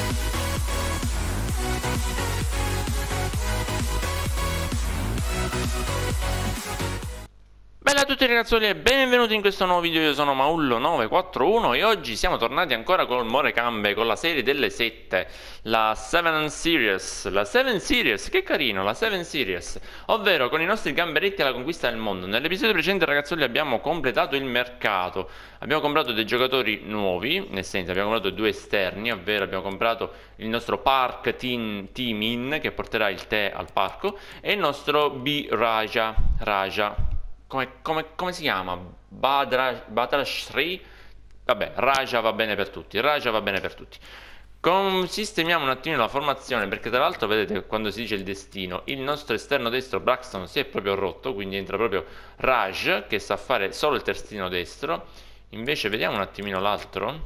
フフフフフフフフフフフフフフフフ。Bella a tutti ragazzuoli e benvenuti in questo nuovo video, io sono Maullo941 e oggi siamo tornati ancora con Morecambe, con la serie delle 7, la 7 Series, la 7 Series, che carino, la 7 Series, ovvero con i nostri gamberetti alla conquista del mondo. Nell'episodio precedente ragazzuoli abbiamo completato il mercato, abbiamo comprato dei giocatori nuovi, nel senso abbiamo comprato due esterni, ovvero abbiamo comprato il nostro Park Team, team In che porterà il tè al parco e il nostro B Raja, Raja come, come, come si chiama? Badra, Badra Shri? Vabbè, Raja va bene per tutti, Raja va bene per tutti. Com sistemiamo un attimo la formazione perché tra l'altro vedete quando si dice il destino il nostro esterno destro Braxton si è proprio rotto quindi entra proprio Raj che sa fare solo il terzino destro invece vediamo un attimino l'altro uh,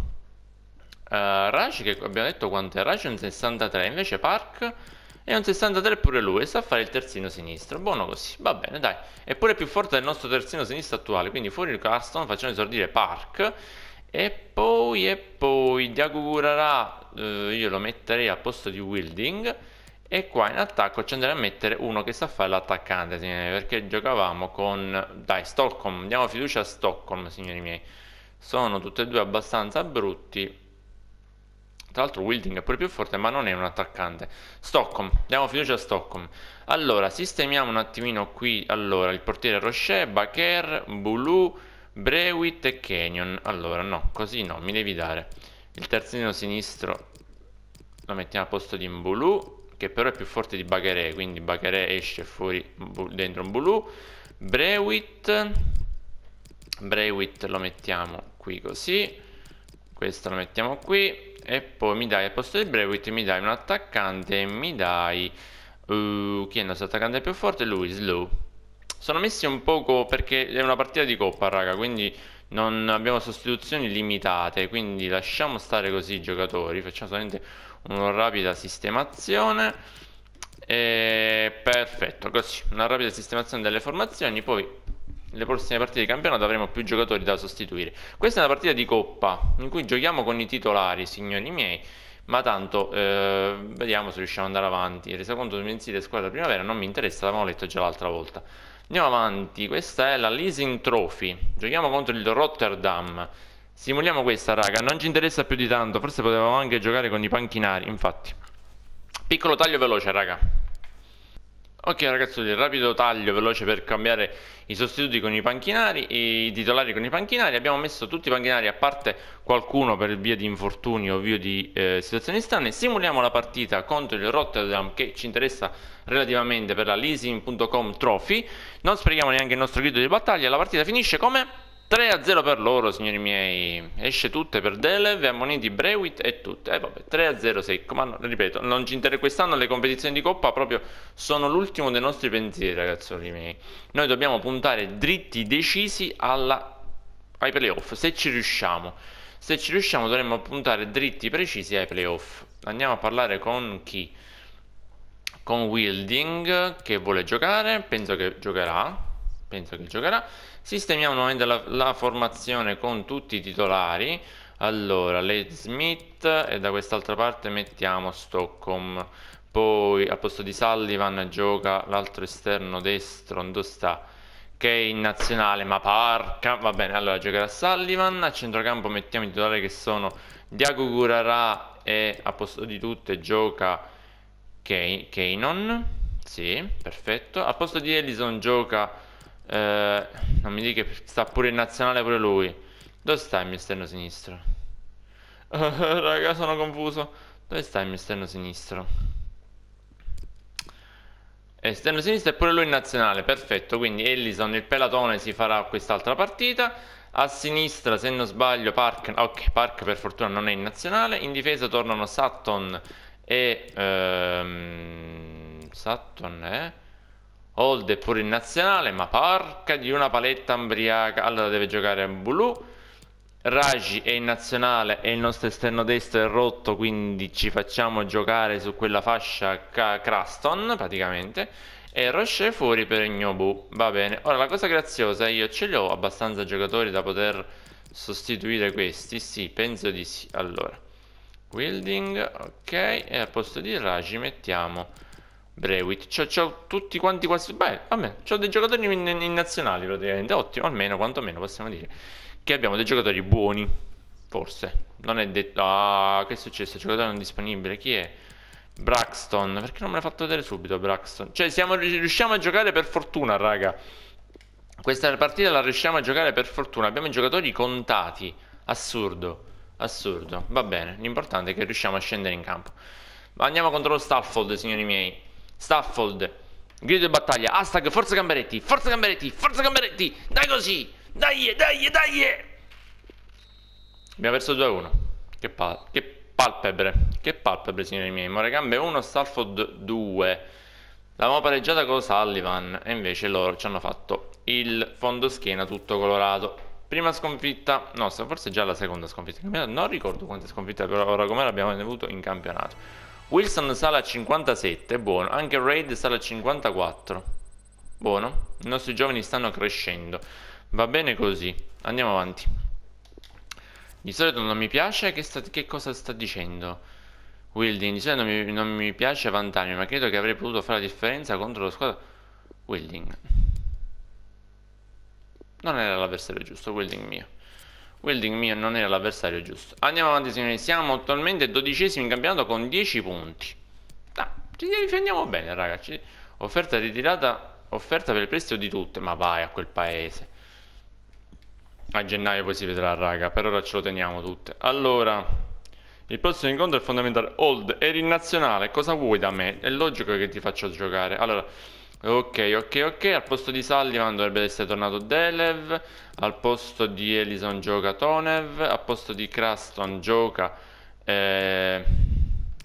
Raj che abbiamo detto quanto è Raj è un 63 invece Park è un 63 pure lui e sa fare il terzino sinistro. Buono così, va bene, dai. È pure più forte del nostro terzino sinistro attuale. Quindi fuori il Caston, facciamo esordire Park. E poi, e poi, Diagugurara, eh, io lo metterei al posto di Wilding. E qua in attacco ci andrei a mettere uno che sa fare l'attaccante, signori, perché giocavamo con... Dai, Stockholm, diamo fiducia a Stockholm, signori miei. Sono tutti e due abbastanza brutti tra l'altro Wilding è pure più forte, ma non è un attaccante. Stockholm, diamo fiducia a Stockholm. Allora, sistemiamo un attimino qui. Allora, il portiere Rocher, Baker, Bulu, Brewitt e Canyon. Allora, no, così no, mi devi dare. Il terzino sinistro lo mettiamo a posto di Mbulu, che però è più forte di Bagherè, quindi Bagherè esce fuori dentro Mbulu. Brewitt, Brewitt lo mettiamo qui così. Questo lo mettiamo qui e poi mi dai al posto del Brewitt mi dai un attaccante e mi dai uh, chi è il nostro attaccante più forte? Lui, Slow sono messi un poco perché è una partita di coppa raga quindi non abbiamo sostituzioni limitate quindi lasciamo stare così i giocatori facciamo solamente una rapida sistemazione e perfetto così una rapida sistemazione delle formazioni poi nelle prossime partite di campionato avremo più giocatori da sostituire. Questa è una partita di coppa in cui giochiamo con i titolari, signori miei. Ma tanto eh, vediamo se riusciamo ad andare avanti. Il resoconto dei mensili squadra primavera non mi interessa, l'avevamo letto già l'altra volta. Andiamo avanti, questa è la Leasing Trophy. Giochiamo contro il Rotterdam. Simuliamo questa, raga. Non ci interessa più di tanto. Forse potevamo anche giocare con i panchinari. Infatti, piccolo taglio veloce, raga. Ok ragazzi, il rapido taglio veloce per cambiare i sostituti con i panchinari, i titolari con i panchinari. Abbiamo messo tutti i panchinari a parte qualcuno per via di infortuni o via di eh, situazioni strane. Simuliamo la partita contro il Rotterdam che ci interessa relativamente per la leasing.com trophy. Non sprechiamo neanche il nostro grido di battaglia. La partita finisce come 3 a 0 per loro, signori miei. Esce tutte per Delev, Ammoniti, Brewit e tutte. Eh, vabbè, 3 a 0 secco. Ma no, ripeto, non ci inter- quest'anno le competizioni di coppa proprio sono l'ultimo dei nostri pensieri, ragazzoli miei. Noi dobbiamo puntare dritti, decisi alla... ai playoff, se ci riusciamo. Se ci riusciamo dovremmo puntare dritti, precisi ai playoff. Andiamo a parlare con chi? Con Wilding che vuole giocare, penso che giocherà penso che giocherà. Sistemiamo nuovamente la, la formazione con tutti i titolari. Allora, Led Smith e da quest'altra parte mettiamo Stockholm. Poi al posto di Sullivan gioca l'altro esterno destro, dove sta? Che è in nazionale, ma parca. Va bene, allora giocherà Sullivan. A centrocampo mettiamo i titolari che sono Diago Gurara e a posto di tutte gioca Keinon. Sì, perfetto. A posto di Ellison gioca eh, non mi dica che sta pure in nazionale pure lui. Dove sta il mio esterno sinistro? Raga, sono confuso. Dove sta il mio esterno sinistro? Esterno sinistro e pure lui in nazionale, perfetto. Quindi Ellison, il pelatone, si farà quest'altra partita. A sinistra, se non sbaglio, Park. Ok, Park per fortuna non è in nazionale. In difesa tornano Sutton e. Ehm, Sutton è. Eh? Hold è pure in nazionale, ma porca di una paletta ambriaca. Allora deve giocare Bulu. Raji è in nazionale e il nostro esterno destro è rotto, quindi ci facciamo giocare su quella fascia Craston praticamente. E Roche è fuori per Ignobu. Va bene. Ora la cosa graziosa, io ce li ho abbastanza giocatori da poter sostituire questi. Sì, penso di sì. Allora, Wilding, ok. E al posto di Raji mettiamo Brewit. C'ho, c'ho tutti quanti quasi... Beh, vabbè, c'ho dei giocatori in, in, nazionali praticamente. Ottimo, almeno, quantomeno possiamo dire che abbiamo dei giocatori buoni. Forse. Non è detto... Ah, che è successo? Giocatore non disponibile. Chi è? Braxton. Perché non me l'ha fatto vedere subito Braxton? Cioè, siamo, riusciamo a giocare per fortuna, raga. Questa partita la riusciamo a giocare per fortuna. Abbiamo i giocatori contati. Assurdo. Assurdo. Va bene. L'importante è che riusciamo a scendere in campo. Andiamo contro lo Stafford, signori miei. Stafford. Grido di battaglia. Hashtag Forza Gamberetti. Forza Gamberetti. Forza Gamberetti. Dai così. Dai, dai, dai. Abbiamo perso 2-1. Che, pal che palpebre. Che palpebre, signori miei. Morecambe 1, Stafford 2. L'avevamo pareggiata con Sullivan. E invece loro ci hanno fatto il fondo schiena tutto colorato. Prima sconfitta, no, forse già la seconda sconfitta. Non ricordo quante sconfitte per ora come l'abbiamo avuto in campionato. Wilson sale a 57, buono. Anche Raid sale a 54. Buono. I nostri giovani stanno crescendo. Va bene così. Andiamo avanti. Di solito non mi piace. Che, sta, che cosa sta dicendo? Wilding. Di solito non mi, non mi piace vantarmi, ma credo che avrei potuto fare la differenza contro lo squadra. Wilding. Non era l'avversario giusto, Wilding mio. Wilding mio non era l'avversario giusto. Andiamo avanti signori, siamo attualmente dodicesimi in campionato con 10 punti. Ah, ci difendiamo bene ragazzi. Offerta ritirata, offerta per il prestito di tutte, ma vai a quel paese. A gennaio poi si vedrà raga, per ora ce lo teniamo tutte. Allora, il prossimo incontro è fondamentale. Old, eri in nazionale, cosa vuoi da me? È logico che ti faccio giocare. Allora, Ok, ok, ok. Al posto di Sullivan dovrebbe essere tornato Delev. Al posto di Ellison gioca Tonev. Al posto di Craston gioca eh,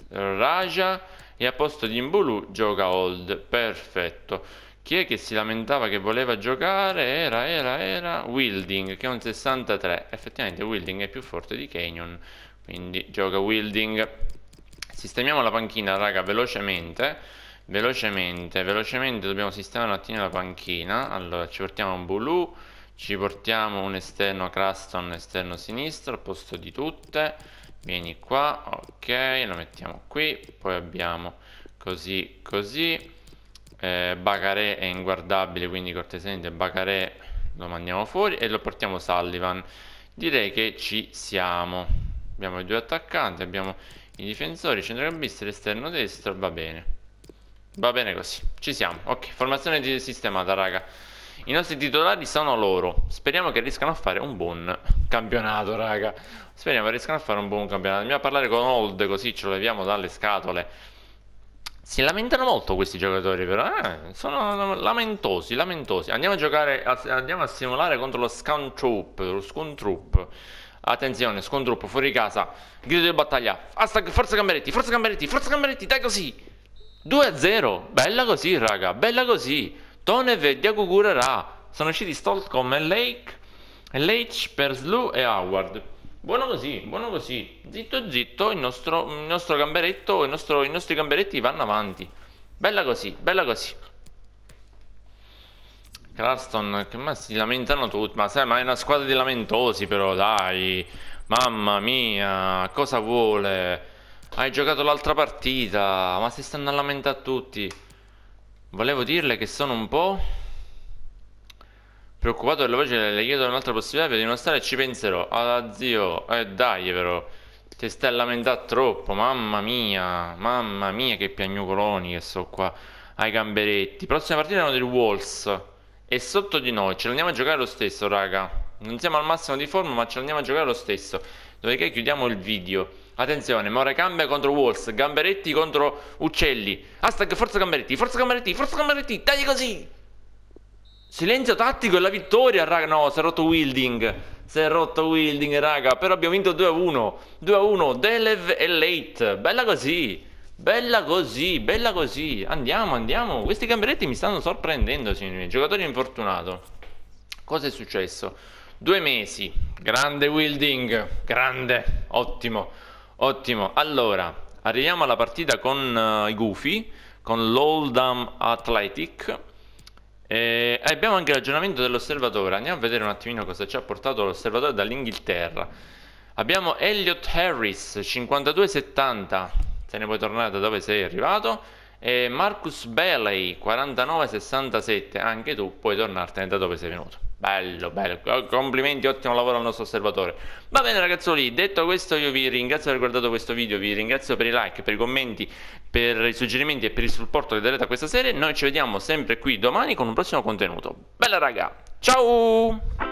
Raja. E al posto di Imbulu gioca Old. Perfetto. Chi è che si lamentava che voleva giocare? Era, era, era Wilding che è un 63. Effettivamente Wilding è più forte di Canyon. Quindi gioca Wilding. Sistemiamo la panchina, raga, velocemente. Velocemente, velocemente dobbiamo sistemare un attimo la panchina. Allora, ci portiamo un Bulu, ci portiamo un esterno Craston, esterno sinistro, al posto di tutte. Vieni qua, ok, lo mettiamo qui. Poi abbiamo così, così. Eh, Bacaré è inguardabile, quindi cortesemente Bacaré lo mandiamo fuori e lo portiamo Sullivan. Direi che ci siamo. Abbiamo i due attaccanti, abbiamo i difensori, centrocampista, l'esterno destro, va bene. Va bene così, ci siamo. Ok, formazione sistemata, raga. I nostri titolari sono loro. Speriamo che riescano a fare un buon campionato, raga. Speriamo che riescano a fare un buon campionato. Andiamo a parlare con Old, così ce lo leviamo dalle scatole. Si lamentano molto questi giocatori, però. Eh, sono lamentosi, lamentosi. Andiamo a giocare, andiamo a simulare contro lo Scout Troop. Lo Scout Troop. Attenzione, Scout Troop, fuori casa. Grido di battaglia. Hashtag Forza Gamberetti, Forza Gamberetti, Forza Gamberetti, dai così. 2-0, bella così raga, bella così. Tonev e Diagugurerà. Sono usciti Stolcom e Lake, e Leitch per Slu e Howard. Buono così, buono così. Zitto zitto, il nostro, il nostro gamberetto, il nostro, i nostri gamberetti vanno avanti. Bella così, bella così. Clarston, che ma si lamentano tutti, ma sai, ma è una squadra di lamentosi però, dai. Mamma mia, cosa vuole? Hai giocato l'altra partita, ma si stanno a lamentare tutti. Volevo dirle che sono un po' preoccupato della voce, le chiedo un'altra possibilità per dimostrare e ci penserò. Ah, zio, eh dai però, ti stai a lamentare troppo, mamma mia, mamma mia che piagnucoloni che so qua ai gamberetti. Prossima partita erano del Wolves, è sotto di noi, ce l'andiamo a giocare lo stesso, raga. Non siamo al massimo di forma, ma ce l'andiamo a giocare lo stesso. Dopodiché chiudiamo il video. Attenzione, More Gambe contro Wolves, Gamberetti contro Uccelli. Hashtag Forza Gamberetti, Forza Gamberetti, Forza Gamberetti, dai così! Silenzio tattico e la vittoria, raga. No, si è rotto Wilding. Si è rotto Wilding, raga. Però abbiamo vinto 2-1. 2-1, Delev e Late. Bella così. Bella così, bella così. Andiamo, andiamo. Questi gamberetti mi stanno sorprendendo, signori. Giocatore infortunato. Cosa è successo? Due mesi. Grande Wilding. Grande. Ottimo. Ottimo, allora arriviamo alla partita con uh, i Gufi, con l'Oldham Athletic e abbiamo anche l'aggiornamento dell'osservatore. Andiamo a vedere un attimino cosa ci ha portato l'osservatore dall'Inghilterra. Abbiamo Elliot Harris 5270, se ne puoi tornare da dove sei arrivato. E Marcus Bailey 4967, anche tu puoi tornartene da dove sei venuto. Bello, bello, complimenti, ottimo lavoro al nostro osservatore. Va bene ragazzoli, detto questo io vi ringrazio per aver guardato questo video, vi ringrazio per i like, per i commenti, per i suggerimenti e per il supporto che darete a questa serie. Noi ci vediamo sempre qui domani con un prossimo contenuto. Bella raga, ciao!